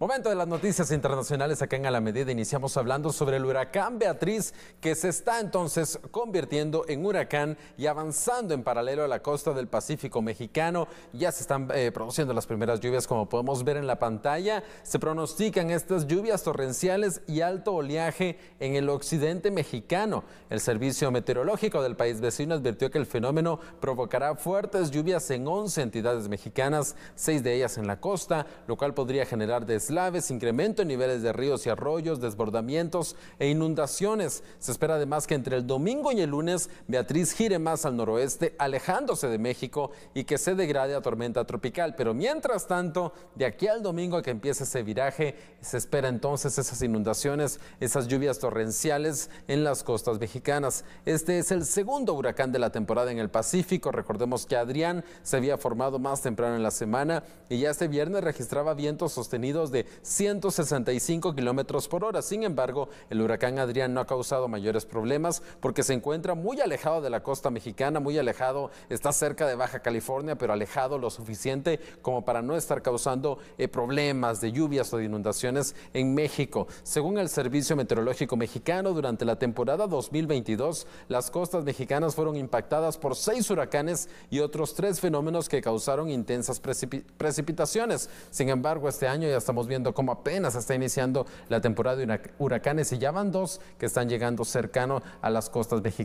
Momento de las noticias internacionales acá en A la Medida. Iniciamos hablando sobre el huracán Beatriz, que se está entonces convirtiendo en huracán y avanzando en paralelo a la costa del Pacífico mexicano. Ya se están eh, produciendo las primeras lluvias, como podemos ver en la pantalla. Se pronostican estas lluvias torrenciales y alto oleaje en el occidente mexicano. El Servicio Meteorológico del país vecino advirtió que el fenómeno provocará fuertes lluvias en 11 entidades mexicanas, seis de ellas en la costa, lo cual podría generar des Laves, incremento en niveles de ríos y arroyos, desbordamientos e inundaciones. Se espera además que entre el domingo y el lunes Beatriz gire más al noroeste, alejándose de México y que se degrade a tormenta tropical. Pero mientras tanto, de aquí al domingo que empiece ese viraje, se espera entonces esas inundaciones, esas lluvias torrenciales en las costas mexicanas. Este es el segundo huracán de la temporada en el Pacífico. Recordemos que Adrián se había formado más temprano en la semana y ya este viernes registraba vientos sostenidos de 165 kilómetros por hora. Sin embargo, el huracán Adrián no ha causado mayores problemas porque se encuentra muy alejado de la costa mexicana, muy alejado, está cerca de Baja California, pero alejado lo suficiente como para no estar causando eh, problemas de lluvias o de inundaciones en México. Según el Servicio Meteorológico Mexicano, durante la temporada 2022, las costas mexicanas fueron impactadas por seis huracanes y otros tres fenómenos que causaron intensas precipitaciones. Sin embargo, este año ya estamos viendo cómo apenas está iniciando la temporada de huracanes y ya van dos que están llegando cercano a las costas mexicanas.